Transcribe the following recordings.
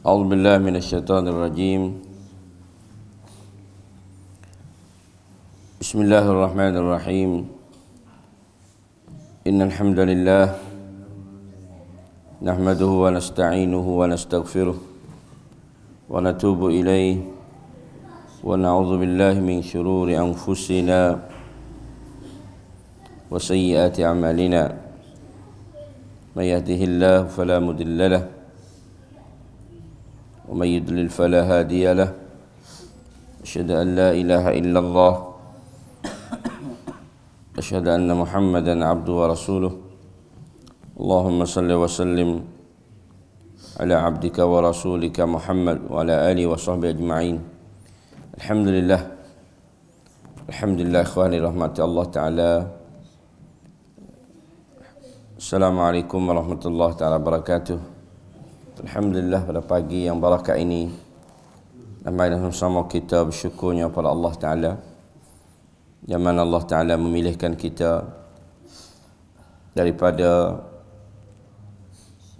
أعوذ بالله من الشيطان الرجيم. بسم الله الرحمن الرحيم. إن الحمد لله نحمده ونستعينه ونستغفره ونتوب إليه ونعوذ بالله من شرور أنفسنا وسيئات أعمالنا. من يهده الله فلا مضل له ومن يضلل فلا هادي له. أشهد أن لا إله إلا الله. أشهد أن محمدا عبده ورسوله. اللهم صل وسلم على عبدك ورسولك محمد وعلى آله وصحبه أجمعين. الحمد لله. الحمد لله إخواني رحمة الله تعالى. السلام عليكم ورحمة الله تعالى وبركاته. Alhamdulillah pada pagi yang barakat ini dan sama kita bersyukurnya kepada Allah Ta'ala Yang mana Allah Ta'ala memilihkan kita Daripada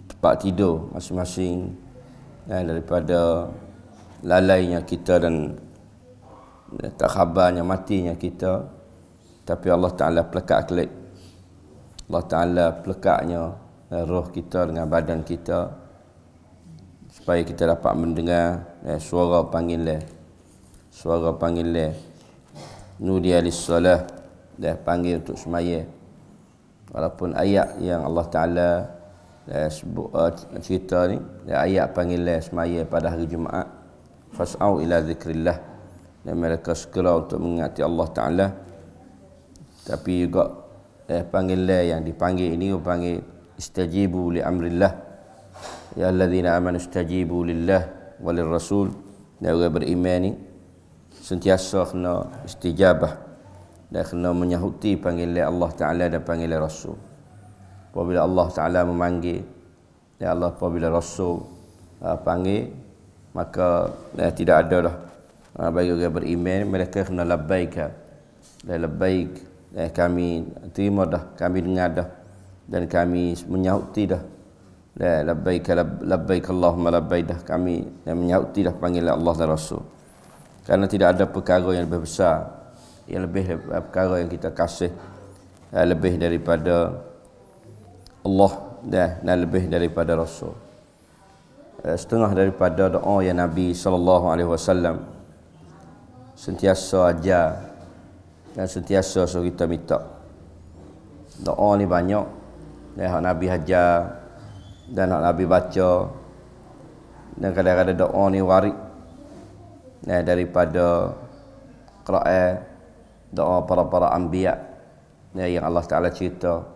Tempat tidur masing-masing dan Daripada Lalainya kita dan Tak khabarnya matinya kita. Tapi Allah Ta'ala pelekat kelik Allah Ta'ala pelekatnya Roh kita dengan badan kita supaya kita dapat mendengar eh, suara panggil le suara panggil le nudi alis salah dah panggil untuk semaya. Walaupun ayat yang Allah Taala eh, sebut uh, cerita ni eh, ayat panggil le semaya pada hari Jumaat. Fas'au ila zikrillah. Dan mereka segera untuk mengingati Allah Taala. Tapi juga eh, panggil le yang dipanggil ini panggil istajibu li amrillah Ya alladzina amanu istajibu lillah walil rasul Dan orang beriman ni Sentiasa kena istijabah Dan kena menyahuti panggilan Allah Ta'ala dan panggilan Rasul. Apabila Allah Ta'ala memanggil Dan Allah apabila Rasul uh, panggil Maka uh, tidak ada dah. Uh, Bagi orang beriman Mereka kena labbaika Dan labbaik Dan kami terima dah Kami dengar dah Dan kami menyahuti dah La labbaik labbaik Allahumma labbaik dah kami yang menyauti dah panggilan Allah dan Rasul. Karena tidak ada perkara yang lebih besar yang lebih perkara yang kita kasih lebih daripada Allah dan lebih daripada Rasul. Setengah daripada doa yang Nabi sallallahu alaihi wasallam sentiasa ajar dan sentiasa suruh kita minta. Doa ni banyak. Dan Nabi ajar dan nak Nabi baca. Dan kadang-kadang doa ni warik. Ya, daripada Quran doa para-para anbiya ya, yang Allah Taala cerita.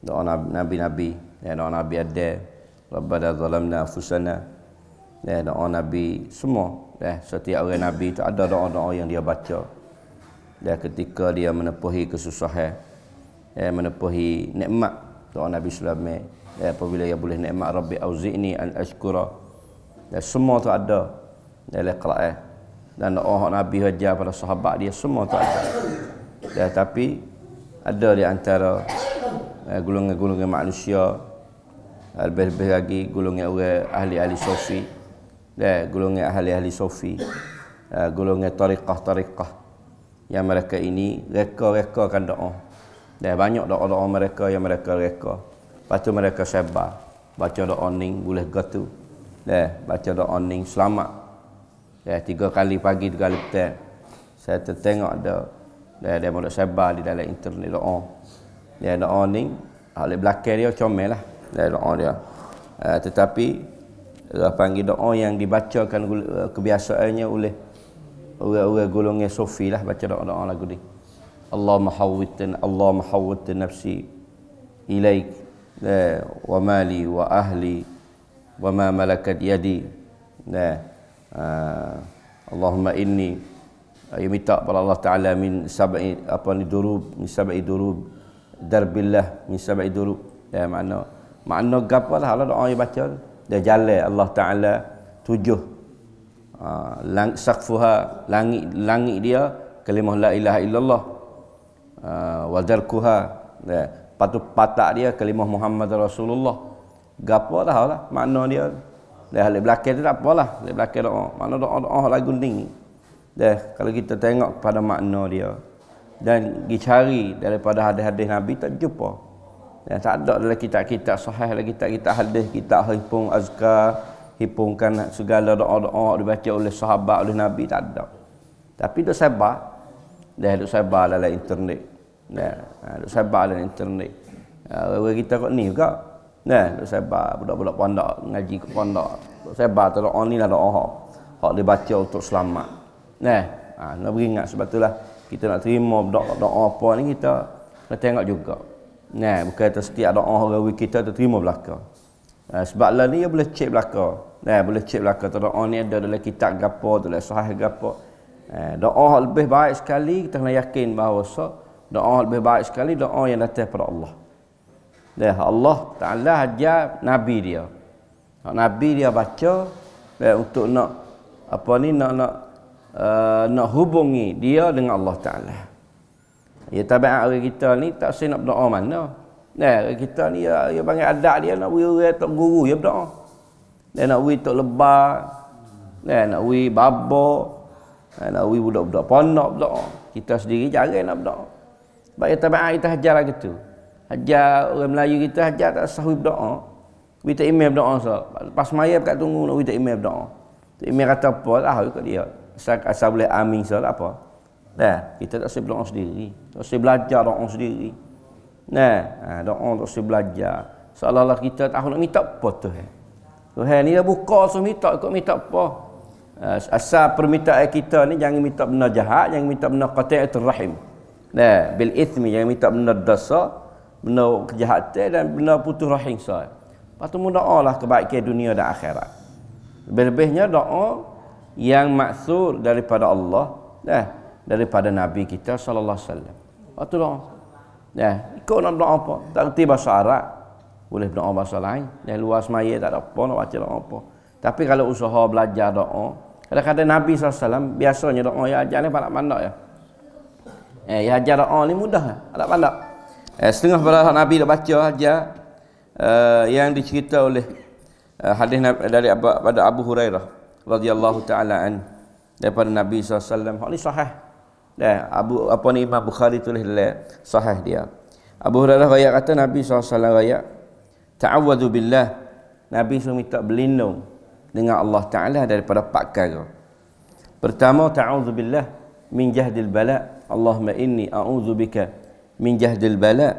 Doa nabi-nabi ya doa nabi ada rabbana zalamna anfusana. Ya doa nabi semua ya setiap orang nabi itu ada doa-doa yang dia baca. Ya ketika dia menepuhi kesusahan ya menepuhi nikmat doa nabi Sulaiman ya, apabila ia boleh nikmat rabbi auzi'ni an ashkura. Dan semua tu ada. Dalam Quran dan doa Nabi ajar pada sahabat dia semua tu ada. Ya, tapi ada di antara ya, golongan-golongan manusia. Lebih-lebih lagi golongan orang ahli-ahli sofi ya, golongan ahli-ahli sofi ya, golongan tariqah-tariqah. Yang mereka ini reka-rekakan doa. Dan banyak doa-doa mereka yang mereka reka Lepas tu mereka sebar. Baca doa ning boleh gatu. Ya, baca doa ning selamat. Ya, tiga kali pagi, tiga kali petang. Saya tertengok ada dia dia mau sebar di dalam internet doa. Ya, doa ning hal belakang dia comel lah. Ya, doa dia. Uh, tetapi uh, panggil doa yang dibacakan uh, kebiasaannya oleh orang-orang golongan sofi lah baca doa-doa lagu ni. Allah mahawwitin Allah mahawwitin nafsi ilaik nah, wa mali wa ahli wa ma malakat yadi. nah, uh, Allahumma inni ayo minta kepada Allah Taala min sab'i apa ni durub min sab'i durub darbillah min sab'i durub. Ya makna makna gapo lah Allah doa yang baca dia jalan Allah Taala tujuh. Uh, lang sakfuha langit langit dia kalimah la ilaha illallah. Uh, wa darkuha. Ya patut patak dia kalimah Muhammad Rasulullah gapo dah lah makna dia Dah halik belakang tu tak apalah. Halik belakang doa. Mana doa-doa lagu ni. Dah kalau kita tengok kepada makna dia dan pergi cari daripada hadis-hadis Nabi tak jumpa. Ya, tak ada dalam kitab-kitab sahih dalam kitab-kitab hadis kita hipung azkar, hipungkan segala doa-doa dibaca oleh sahabat oleh Nabi tak ada. Tapi tu sebab dah duk sebar dalam internet. Nah, ha, duk sebar dalam internet. Uh, kita kok ni juga Nah, duk sebar budak-budak pondok ngaji ke pondok. Duk sebar tu doa ni lah doa hak. Hak dibaca untuk selamat. Nah, ha, nak beringat sebab itulah kita nak terima doa, doa apa ni kita nak tengok juga. Nah, bukan atas setiap doa orang kita terima belaka. Ha, sebab lah ni dia boleh cek belaka. Nah, boleh cek belaka tu doa ni ada dalam kitab gapo, dalam sahih gapo. Ha, doa lebih baik sekali kita kena yakin bahawa so, doa lebih baik sekali doa yang datang daripada Allah. Dah Allah Taala ajar nabi dia. Nabi dia baca eh, untuk nak apa ni nak nak uh, nak hubungi dia dengan Allah Taala. Ya tabiat orang kita ni tak saya nak berdoa mana. Nah, kita ni ya, ya banyak adat dia nak wui wui tok guru ya berdoa. Dia nak wui tok lebar. Nah, nak wui babo. Nah, nak wui budak-budak pondok berdoa. Kita sendiri jarang nak berdoa. Sebab ya tabiat kita ajar lagi tu hajar orang Melayu kita hajar tak sahwi berdoa. Tak email berdoa so. Pas maya kat tunggu nak tak email berdoa. Tak email kata apa lah ikut dia. Asal, asal boleh amin so apa. Dah kita tak usah berdoa sendiri. Tak usah belajar doa sendiri. Nah ha, doa tak usah belajar. Seolah-olah kita tahu nak minta apa tu eh. Tuhan ni dah buka so minta ikut minta apa? Ha, asal permintaan kita ni jangan minta benda jahat jangan minta benda qati'atul rahim nah bil ithmi jangan minta benda dosa benda kejahatan dan benda putus rahim sah. Lepas tu doa lah kebaikan dunia dan akhirat. Lebih-lebihnya doa yang maksud daripada Allah dah daripada Nabi kita sallallahu alaihi wasallam. Lepas tu doa. Dah, ikut nak doa apa? Tak reti bahasa Arab. Boleh doa bahasa lain. Dah luar semaya tak ada apa nak baca doa apa. Tapi kalau usaha belajar doa, kadang-kadang Nabi SAW biasanya doa yang ajar ni pandai-pandai ya. Eh, yang ajar doa ni mudah. Tak pandai. Eh, setengah pada Nabi dah baca aja uh, yang dicerita oleh uh, hadis dari Abu, pada Abu Hurairah radhiyallahu taala an daripada Nabi SAW. Hal ini sahih. Dah Abu apa ni Imam Bukhari tulis dalam sahih dia. Abu Hurairah raya kata Nabi SAW raya ta'awwadhu billah. Nabi SAW minta berlindung dengan Allah Taala daripada perkara. Pertama ta'awudzu billah min jahdil bala. Allahumma inni a'udzu bika min jahdil bala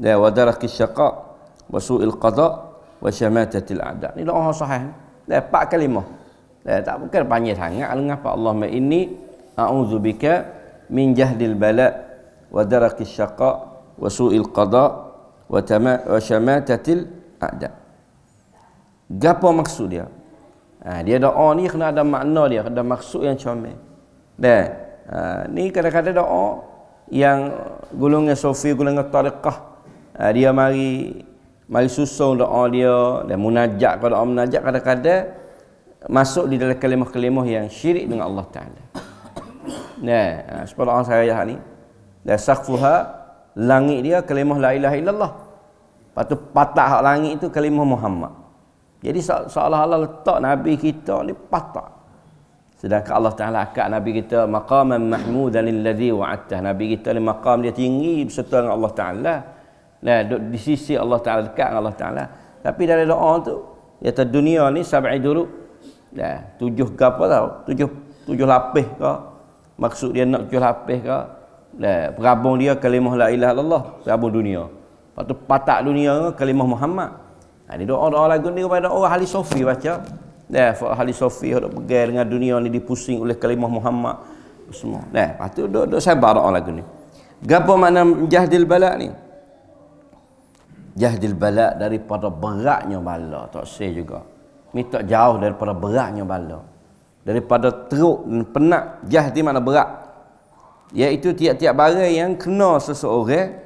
dan wa daraki syaqa wa su'il qada wa syamatatil a'da. Ni doa sahih. Dah empat kalimah dah tak bukan panjang sangat dengan apa Allahumma inni a'udzubika min jahdil bala wa daraki syaqa wa su'il qada wa tama wa syamatatil a'da. Gapo maksud dia? Ha, dia doa ni kena ada makna dia ada maksud yang comel. Dah ha, ni kadang-kadang doa yang golongan sofi golongan tariqah uh, dia mari mari susung doa dia dan munajat pada doa munajat kadang-kadang masuk di dalam kalimah-kalimah yang syirik dengan Allah Taala. Nah, uh, sebab doa saya ni dan saqfuha langit dia kalimah la ilaha illallah. Lepas tu patah hak langit itu kalimah Muhammad. Jadi seolah-olah letak Nabi kita ni patah. Sedangkan Allah Ta'ala akak Nabi kita maqaman mahmudan alladhi wa'attah. Nabi kita ni maqam dia tinggi berserta dengan Allah Ta'ala. Nah, di sisi Allah Ta'ala dekat dengan Allah Ta'ala. Tapi dari doa tu, ya dunia ni sab'i dulu. Nah, tujuh ke apa tau? Tujuh, tujuh lapis ke? Maksud dia nak tujuh lapis ke? Nah, perabung dia kalimah la ilaha illallah. Perabung dunia. Lepas tu patak dunia kalimah Muhammad. Nah, ni doa-doa lagu ni kepada orang ahli sofi baca. Dah ahli sofi hendak pergi dengan dunia ni dipusing oleh kalimah Muhammad semua. Dah, lepas tu duk duk sabar orang lagu ni. Gapo makna jahdil bala ni? Jahdil bala daripada beratnya bala, tak say juga. Minta jauh daripada beratnya bala. Daripada teruk dan penat, jahdi mana berat. Iaitu tiap-tiap barang yang kena seseorang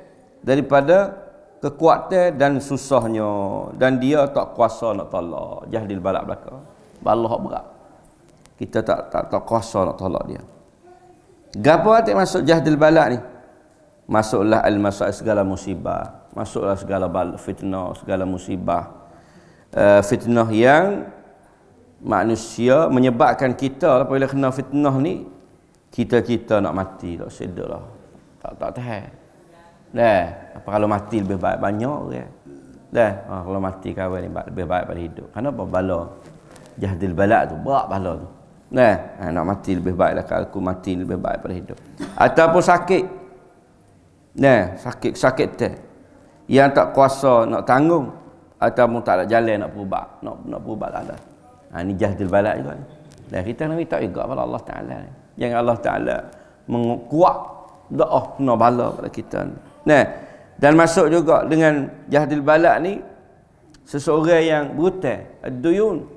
daripada kekuatan dan susahnya. Dan dia tak kuasa nak tolak jahdil balak belaka. Bala hak berat. Kita tak tak tak kuasa nak tolak dia. Gapo arti masuk jahdil balak ni? Masuklah al masail segala musibah. Masuklah segala bal fitnah segala musibah. Uh, fitnah yang manusia menyebabkan kita apabila kena fitnah ni kita-kita nak mati tak sedar lah. Tak tak tahan dah. Apa kalau mati lebih baik banyak orang dah. Ha, kalau mati kawan ni lebih baik pada hidup. Kenapa bala? Jahdil balak tu berat bala tu. Dah. Ha, nak mati lebih baik lah kalau aku mati lebih baik pada hidup. Ataupun sakit. Dah. Sakit sakit teh. Yang tak kuasa nak tanggung ataupun tak ada jalan nak berubat nak nak berubat tak ada ha, ni jahdil balak juga dan kita nak minta juga kepada Allah Ta'ala yang Allah Ta'ala menguat doa kena bala pada kita nah dan masuk juga dengan jahdil balak ni seseorang yang brutal duyun.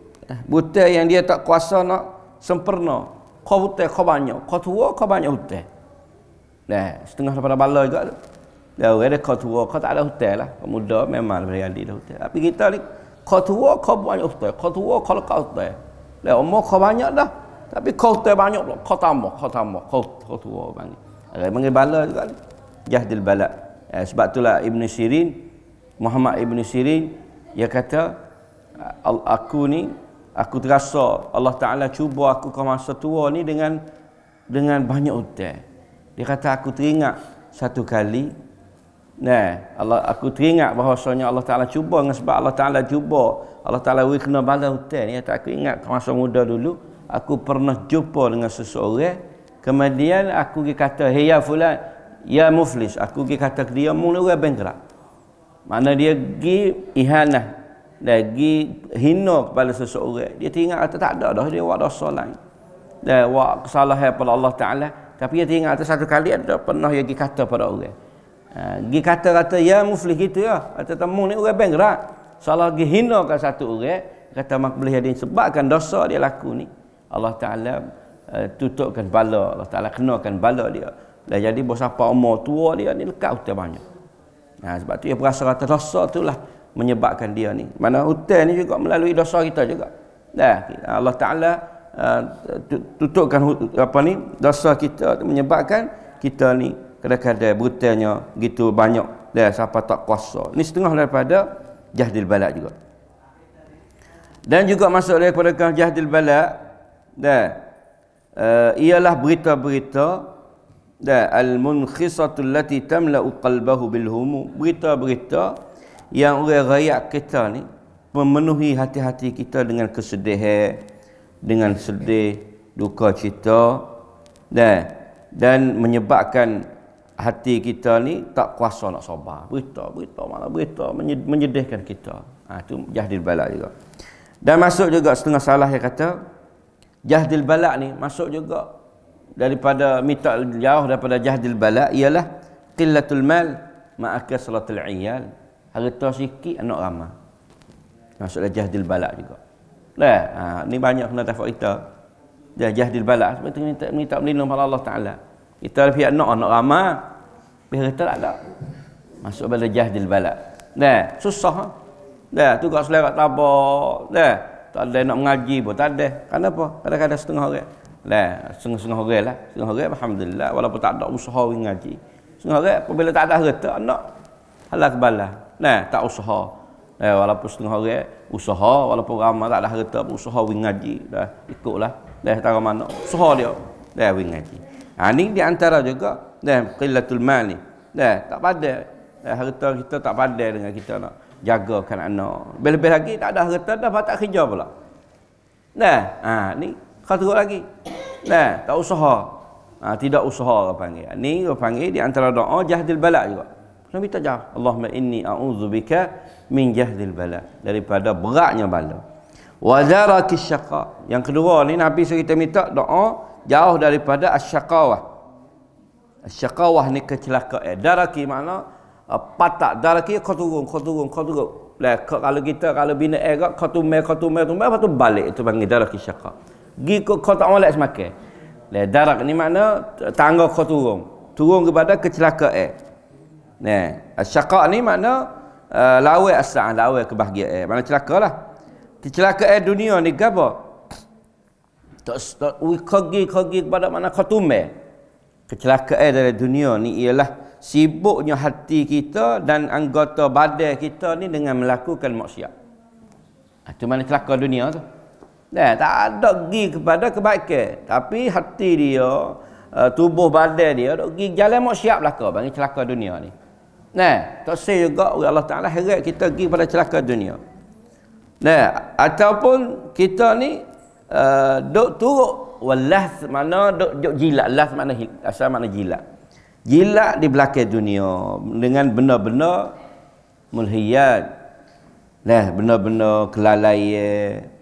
Brutal yang dia tak kuasa nak sempurna. Kau brutal kau banyak. Kau tua kau banyak hutang nah setengah daripada bala juga tu. Dia orang ada kau tua kau tak ada hutang lah. Kau muda memang boleh jadi dah hutang tapi kita ni kau tua kau banyak hutang kau tua kau lekat hutang lah umur kau banyak dah. Tapi kau hutang banyak pula. Kau tambah kau tambah. Kau, kau tua banyak. Ada panggil bala juga ni jahdil bala eh, sebab itulah Ibn Sirin Muhammad Ibn Sirin dia kata aku ni aku terasa Allah Ta'ala cuba aku ke masa tua ni dengan dengan banyak hutang dia kata aku teringat satu kali Nah, Allah aku teringat bahawasanya Allah Taala cuba dengan sebab Allah Taala cuba, Allah Taala beri kena bala hutan. Ya tak aku ingat masa muda dulu, aku pernah jumpa dengan seseorang, kemudian aku pergi kata, "Hey ya fulan, ya muflis." Aku pergi kata ke dia, "Mun orang bankrupt." Mana dia pergi ihanah lagi hina kepada seseorang. Dia teringat kata tak ada dah dia buat dosa lain. Dan buat kesalahan pada Allah Taala, tapi dia teringat satu kali ada pernah dia pergi kata pada orang. Ha, gi kata-kata ya muflih gitu ya. Kata temu ni orang bankrupt. Salah gi hinakan satu orang, kata mak boleh jadi sebabkan dosa dia laku ni. Allah Taala uh, tutupkan bala, Allah Taala kenakan bala dia. Dan jadi bos apa umur tua dia ni lekat hutang banyak. Nah, sebab tu dia berasa kata dosa itulah menyebabkan dia ni. Mana hutang ni juga melalui dosa kita juga. Dah, Allah Taala uh, tutupkan apa ni dosa kita menyebabkan kita ni kadang-kadang brutalnya gitu banyak dan siapa tak kuasa ni setengah daripada jahdil balak juga dan juga masuk daripada jahdil balak dan uh, ialah berita-berita al-munkhisatu allati tamla'u qalbahu bil berita-berita yang orang rakyat kita ni memenuhi hati-hati kita dengan kesedihan dengan sedih duka cita dan dan menyebabkan hati kita ni tak kuasa nak sabar. Berita, berita mana berita menyedihkan kita. Ha, itu jahdil balak juga. Dan masuk juga setengah salah yang kata jahdil balak ni masuk juga daripada minta jauh daripada jahdil balak ialah qillatul mal ma'aka salatul iyal. Harta sikit anak ramai. Masuklah jahdil balak juga. Nah, ha, ni banyak kena tafak kita. Dia jahdil balak sebab itu minta minta melindung pada Allah Taala. Kita pihak nak anak ramai. Pihak kita tak ada. Masuk pada jahdil balak. Dah, susah. Ha? Dah, tu kau selerak tabak. Dah, tak ada nak mengaji pun. Tak ada. Kenapa? Kadang-kadang setengah orang. Dah, setengah-setengah orang lah. Setengah orang, Alhamdulillah. Walaupun tak ada usaha mengaji. Setengah orang, apabila tak ada harta, anak. Halah kebala. Nah, tak usaha. Eh, walaupun setengah orang usaha, walaupun ramai tak ada harta, usaha mengaji. Dah, ikutlah. Dah, tak mana. Usaha dia. Dah, mengaji. Ha, ni di antara juga dah qillatul mal ni. Dah tak pada dah, harta kita tak pada dengan kita nak jagakan anak. Lebih-lebih lagi tak ada harta dah tak kerja pula. Dah, ha ni kau lagi. Dah, tak usaha. Ha, tidak usaha orang panggil. Ni orang panggil di antara doa jahdil balak juga. Nabi tak jawab. Allahumma inni a'udzubika min jahdil balak. Daripada beratnya bala. Wa darakis syaqa. Yang kedua ni Nabi suruh kita minta doa jauh daripada asyakawah asyakawah ni kecelakaan daraki makna uh, patak daraki kau turun kau turun kau turun lah kalau kita kalau bina erat kau tu mer kau tu mer tu mer tu balik itu panggil daraki syaka gi kau tak molek semakin lah darak ni makna tangga kau turun. Turun kepada kecelakaan nah asyaka ni makna uh, lawa asal lawa kebahagiaan mana celaka lah. Kecelakaan dunia ni gapo tak kagi kagi kepada mana khatume kecelakaan dari dunia ni ialah sibuknya hati kita dan anggota badan kita ni dengan melakukan maksiat. Itu ha, mana celaka dunia tu Nah, tak ada pergi kepada kebaikan. Tapi hati dia, uh, tubuh badan dia, dok pergi jalan mau siap belaka bagi celaka dunia ni. Nah, tak say juga Allah Taala heret kita pergi pada celaka dunia. Nah, ataupun kita ni uh, dok turuk walah mana dok dok jilat lah mana asal mana jilat. Jilat di belakang dunia dengan benda-benda mulhiyat. Nah, benda-benda kelalaian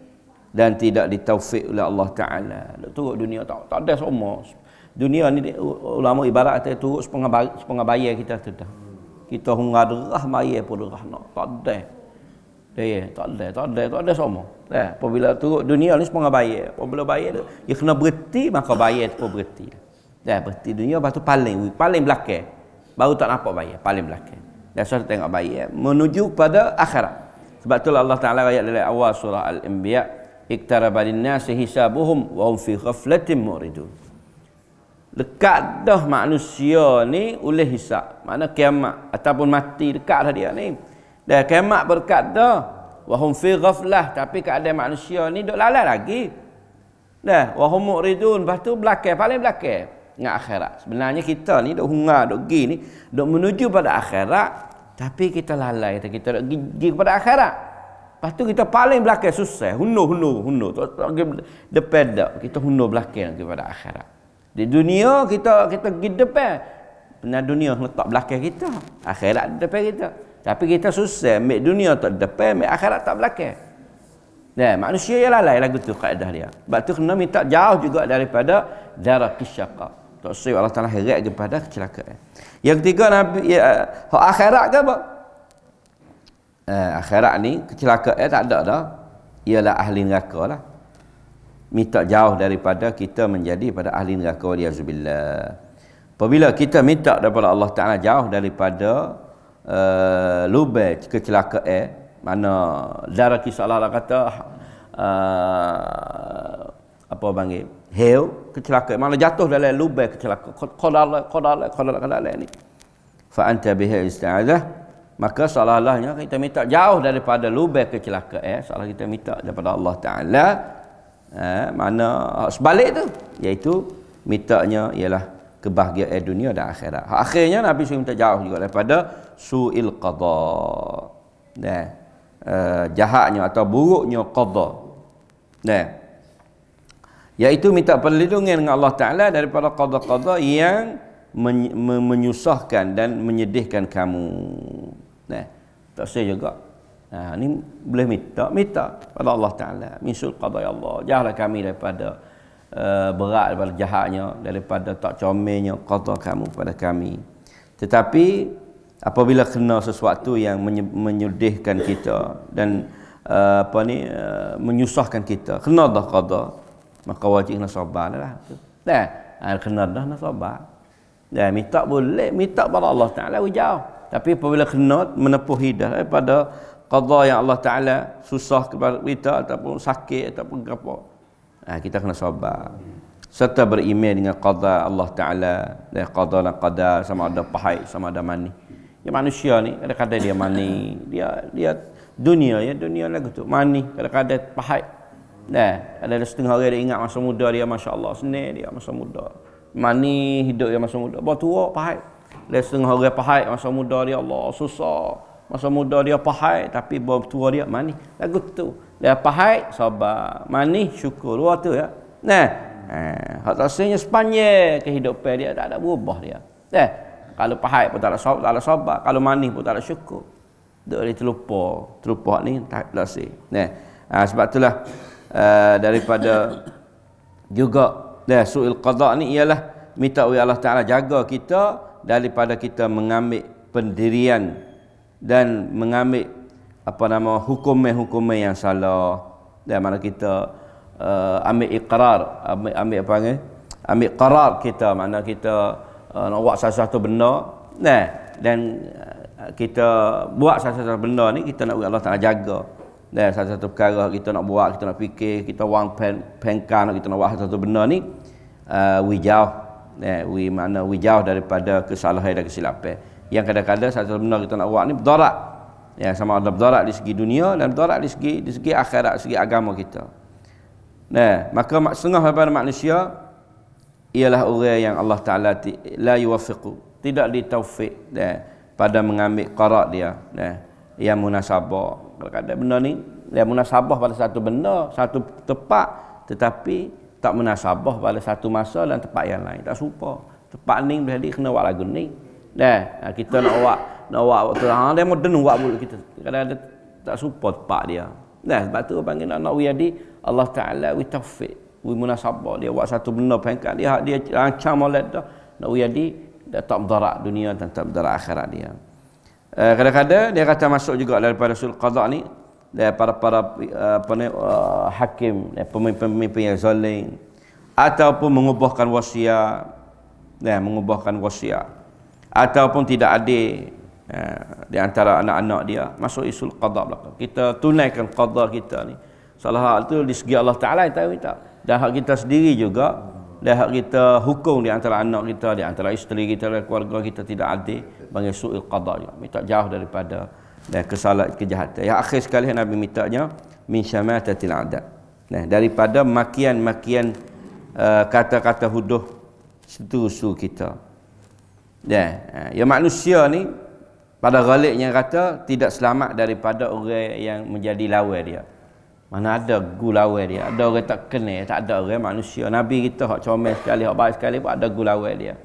dan tidak ditaufik oleh Allah Taala. Dok turuk dunia. Tak tak ada semua. Dunia ni ulama ibarat kata turuk setengah setengah bayar kita tu dah. Kita hungar derah maya pun derah nak. Tak ada. Dia tak ada tak ada tak ada semua. Eh apabila turut dunia ni semua bayar. Apabila bayar dia kena berhenti maka bayar tu berhenti. Dah berhenti dunia lepas tu paling paling belakang. Baru tak nampak bayar paling belakang. Dan saya tengok bayar menuju kepada akhirat. Sebab tu Allah Taala ayat dalam awal surah al-anbiya iktaraba lin-nasi hisabuhum wa hum fi ghaflatin muridun. Dekat dah manusia ni oleh hisap mana kiamat ataupun mati dekat dah dia ni. Dah kiamat berkat dah wahum fi ghaflah. Tapi keadaan manusia ni duk lalai lagi. Dah wahum muridun. Lepas tu belakang paling belakang. Dengan akhirat. Sebenarnya kita ni duk hungar duk gi ni duk menuju pada akhirat. Tapi kita lalai kita kita duk gi kepada akhirat Lepas tu kita paling belakang susah. Hunur, hunur, hunur. Depan tak. Kita hunur belakang kepada akhirat. Di dunia kita kita pergi depan. Benar dunia letak belakang kita. Akhirat depan kita. Tapi kita susah ambil dunia tak depan, ambil akhirat tak belakang. Nah, manusia yang lalai lagu tu kaedah dia. Sebab tu kena minta jauh juga daripada darah kisyaqa. Tak usah Allah Ta'ala heret kepada kecelakaan. Yang ketiga, Nabi, ya, akhirat ke apa? Eh, akhirat ni kecelakaan tak ada dah. Ialah ahli neraka lah. Minta jauh daripada kita menjadi pada ahli neraka waliyazubillah. Apabila kita minta daripada Allah Taala jauh daripada uh, lubang kecelakaan mana darah kisah Allah kata uh, apa panggil hell kecelakaan mana jatuh dalam lubang kecelakaan. Qadar qadar qadar qadar ni. Fa anta biha ista'adah maka seolah-olahnya kita minta jauh daripada lubang kecelakaan eh, seolah kita minta daripada Allah Taala ha, mana sebalik tu. Iaitu mintanya ialah kebahagiaan dunia dan akhirat. Akhirnya Nabi SAW minta jauh juga daripada su'il qada nah uh, jahatnya atau buruknya qada nah iaitu minta perlindungan dengan Allah Ta'ala daripada qada-qada yang men menyusahkan dan menyedihkan kamu nah tak saya juga Ha, ni boleh minta, minta pada Allah Ta'ala. Misul qadai Allah. Jahlah kami daripada uh, berat, daripada jahatnya, daripada tak comelnya qadha kamu pada kami. Tetapi, apabila kena sesuatu yang menyedihkan kita dan uh, apa ni, uh, menyusahkan kita, kena dah qadha, maka wajib kena sabar lah. Dah, ha, kena dah nak sabar. Dah, minta boleh, minta pada Allah Ta'ala, jauh. Tapi apabila kena menepuh hidah daripada qada yang Allah Taala susah kepada kita ataupun sakit ataupun apa. Ha, kita kena sabar. Serta beriman dengan qada Allah Taala dan qada dan qadar sama ada pahit sama ada manis. Ya manusia ni kadang-kadang dia manis, dia dia dunia ya dunia lagu tu manis, kadang-kadang pahit. Nah, ada setengah orang dia ingat masa muda dia masya-Allah senang dia masa muda. Manis hidup dia masa muda. Bawa tua pahit. Ada setengah orang pahit masa muda dia Allah susah. Masa muda dia pahai tapi bawa tua dia manis. Lagu tu. Dia pahai sabar, manis syukur. Dua tu ya. Nah. Eh, hak rasanya sepanjang kehidupan dia tak ada berubah dia. Eh, kalau pahai pun tak ada sabar, tak ada sabar. Kalau manis pun tak ada syukur. Dia dia terlupa. Terlupa ni tak rasa. Nah. Ha, sebab itulah uh, daripada juga dah suil qada ni ialah minta oleh Allah Taala jaga kita daripada kita mengambil pendirian dan mengambil apa nama hukum-hukum yang salah. Dan mana kita uh, ambil iqrar ambil, ambil apa ni ambil qarar kita. Mana kita uh, nak buat sesuatu benda. Nah dan uh, kita buat sesuatu benda ni kita nak Allah Taala jaga. Dan satu-satu perkara kita nak buat kita nak fikir kita wang pen penkan kita nak buat satu benda ni uh, we jauh nah we mana we jauh daripada kesalahan dan kesilapan yang kadang-kadang satu benda kita nak buat ni berdarat ya sama ada berdarat di segi dunia dan berdarat di segi di segi akhirat segi agama kita Nah, maka mak setengah daripada manusia ialah orang yang Allah Taala la yuwaffiqu, tidak ditaufik nah, pada mengambil qarar dia. Nah, yang munasabah. Kadang-kadang benda ni dia munasabah pada satu benda, satu tempat tetapi tak munasabah pada satu masa dan tempat yang lain. Tak serupa. Tempat ni boleh jadi kena buat lagu ni. Dah, kita nak buat nak buat waktu ha dia moden buat mulut kita. Kadang-kadang tak serupa tempat dia. Nah, sebab tu panggil nak nak wiyadi Allah Taala wi taufik, wi munasabah dia buat satu benda pengkat dia dia rancang molek dah nak wiyadi dia tak mudarat dunia dan tak mudarat akhirat dia. Uh, kadang-kadang dia kata masuk juga daripada sul qada ni daripada para uh, apa ni uh, hakim pemimpin-pemimpin yang zalim ataupun mengubahkan wasiat ya mengubahkan wasiat ataupun tidak adil uh, di antara anak-anak dia masuk isul qada belaka kita tunaikan qada kita ni Salah hal itu di segi Allah Ta'ala yang tahu kita. Dan hak kita sendiri juga. Dan hak kita hukum di antara anak kita, di antara isteri kita, dan keluarga kita tidak adil. Bagi su'il qadar juga. Minta jauh daripada dan kesalahan kejahatan. Yang akhir sekali Nabi mintanya min syamatatil adab. Nah, daripada makian-makian uh, kata-kata huduh setusu kita. Dan uh, ya manusia ni pada galiknya kata tidak selamat daripada orang yang menjadi lawan dia. Mana ada gulawai dia. Ada orang tak kenal, tak ada orang manusia. Nabi kita hak comel sekali, hak baik sekali pun ada gulawai dia.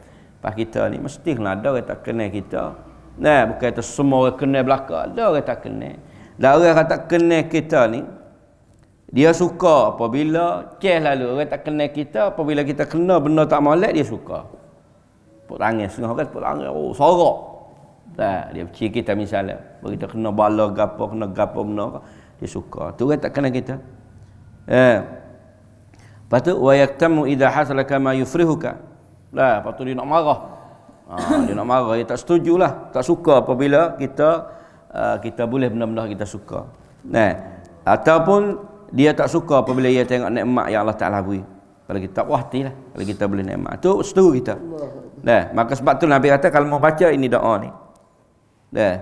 Pas kita ni mesti kena ada orang tak kenal kita. Nah, bukan itu semua orang kenal belaka, ada orang tak kenal. Dan orang yang tak kenal kita ni dia suka apabila ceh lalu. Orang tak kenal kita apabila kita kena benda tak molek dia suka. Put tangan setengah orang put tangan. Oh sorok. Dah dia cie kita misalnya, kita kena bala gapo kena gapo benda dia suka. Tu kan tak kena kita. Eh. Lepas tu wa yaktamu idha hasala kama yufrihuka. Lah lepas tu dia nak marah ha, dia nak marah dia tak setujulah tak suka apabila kita uh, kita boleh benda-benda kita suka nah ataupun dia tak suka apabila dia tengok nikmat yang Allah Taala beri kalau kita puas hati lah kalau kita boleh nikmat tu setuju kita nah maka sebab tu Nabi kata kalau mau baca ini doa ni nah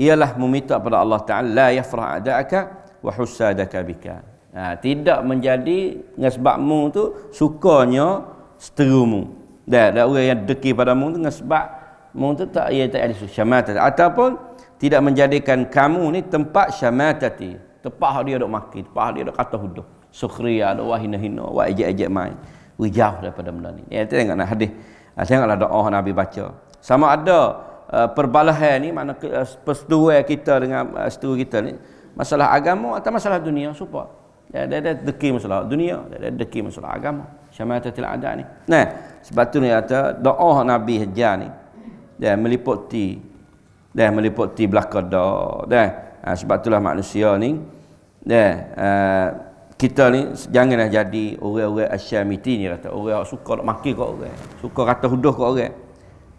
ialah meminta kepada Allah Taala la yafrah adaka wa husadaka bika. Ha, tidak menjadi dengan sebabmu tu sukanya seterumu. Dah, dah orang yang deki padamu tu dengan sebab mu tu tak ia tak ada syamatat ataupun tidak menjadikan kamu ni tempat syamatati. Tempat dia dok maki, tempat dia dok kata huduh. Sukhriya, dok wahina-hina, wa ejek-ejek main. Wijau daripada benda ni. Ya, tengok nak hadis. Ha, tengoklah doa Nabi baca. Sama ada Uh, perbalahan ni mana uh, persetujuan kita dengan uh, setu kita ni masalah agama atau masalah dunia supaya ya, dia ada deki masalah dunia dia ada deki masalah agama syamatatil ada ni nah sebab tu ni kata doa nabi hajar ni dia meliputi dia meliputi belakang dah dah ha, sebab itulah manusia ni dia uh, kita ni janganlah jadi orang-orang asyamiti ni kata orang suka nak maki kau orang suka kata huduh kau orang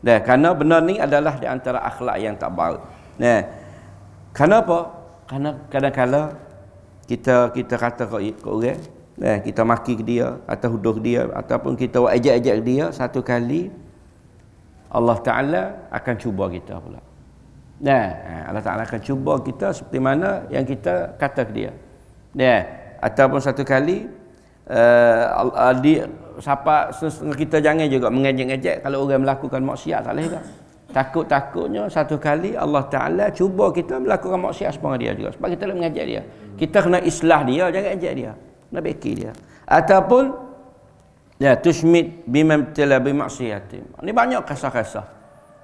Nah, karena benda ni adalah di antara akhlak yang tak baik. Nah, kenapa? Karena kadang-kala kita kita kata ke orang, nah, kita maki dia atau huduh dia ataupun kita ejek-ejek dia satu kali Allah Taala akan cuba kita pula. Nah, Allah Taala akan cuba kita seperti mana yang kita kata ke dia. Nah, ataupun satu kali uh, dia siapa kita jangan juga mengejek-ngejek kalau orang melakukan maksiat tak boleh dah. Takut-takutnya satu kali Allah Taala cuba kita melakukan maksiat sebab dia juga sebab kita nak mengejek dia. Kita kena islah dia, jangan ejek dia. Nak beki dia. Ataupun ya tushmit bimam tala bi maksiatim. Ini banyak kisah-kisah.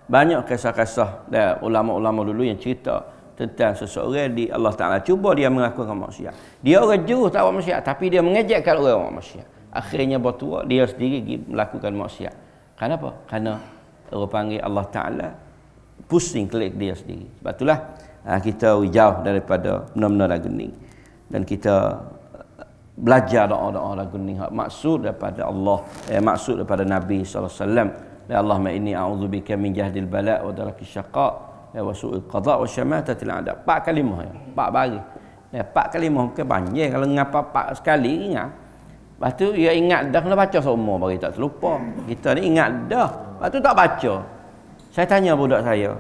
Banyak kisah-kisah ya, ulama-ulama dulu yang cerita tentang seseorang di Allah Taala cuba dia melakukan maksiat. Dia orang jauh tak buat maksiat tapi dia mengejekkan orang buat maksiat akhirnya bertua dia sendiri melakukan maksiat kenapa kerana orang panggil Allah Taala pusing klik dia sendiri sebab itulah ha, kita jauh daripada benda-benda lagu ni dan kita belajar doa-doa lagu ni maksud daripada Allah eh, maksud daripada Nabi sallallahu alaihi wasallam ya Allah ma inni a'udzubika min jahdil bala wa daraki syaqa ya wa su'il qada wa syamatatil adab empat kalimah ya empat baris ya empat kalimah ke banyak kalau ngapa empat sekali ingat Lepas tu dia ingat dah kena baca semua bagi tak terlupa. Kita ni ingat dah. Lepas tu tak baca. Saya tanya budak saya.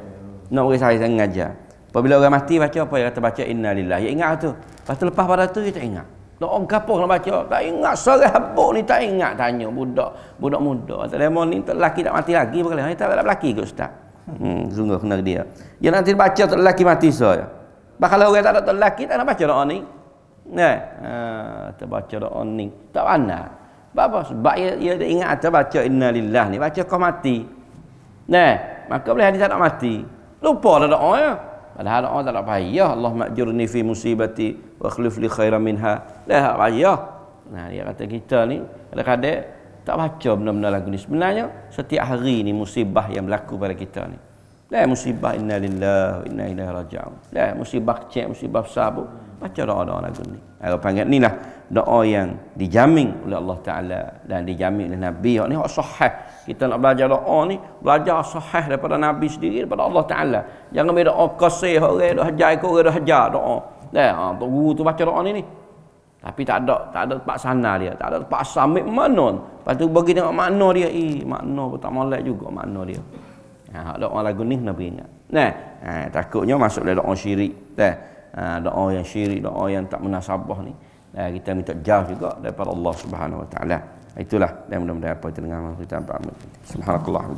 Nak beri saya sengaja. Apabila orang mati baca apa? Dia kata baca innalillah. Dia ingat tu. Lepas tu lepas pada tu kita ingat. Doa gapo nak baca? Tak ingat sorang habuk ni tak ingat tanya budak budak muda. Tak lama ni tak lelaki tak mati lagi bakal. Tak ada lelaki ke ustaz? Hmm, sungguh kena dia. Ya nanti baca tak lelaki mati saya. Bakal orang tak ada tak lelaki tak nak baca doa ni. Nah, ha, terbaca doa ni. Tak mana. Bapa sebab ia, ia ingat atas baca innalillah ni baca kau mati. Nah, maka boleh hadis tak nak mati. Lupa dah doa ya. Padahal doa tak ada payah. Allah makjurni fi musibati wa khlif li khairan minha. Dah tak payah. Nah, dia kata kita ni kadang-kadang tak baca benda-benda lagu ni. Sebenarnya setiap hari ni musibah yang berlaku pada kita ni. Dah musibah innalillah wa inna ilaihi raji'un. Dah musibah kecil, musibah besar pun baca doa-doa lagu ni. Aku panggil ni lah doa yang dijamin oleh Allah Taala dan dijamin oleh Nabi. Ini hak sahih. Kita nak belajar doa ni, belajar sahih daripada Nabi sendiri daripada Allah Taala. Jangan ambil doa kasih orang doa hajar ikut orang doa hajar doa. Dah, ha, tok guru tu baca doa ni ni. Tapi tak ada tak ada tempat sana dia, tak ada tempat samit mana. Lepas tu bagi tengok makna dia, eh makna pun tak molek juga makna dia. Ha, doa lagu ni Nabi ingat. Nah, ha, takutnya masuk dalam doa syirik. Dah. Ha, doa yang syirik, doa yang tak munasabah ni. Ha, kita minta jauh juga daripada Allah Subhanahu Wa Taala. Itulah dan mudah-mudahan apa itu dengan kita Subhanakallah wa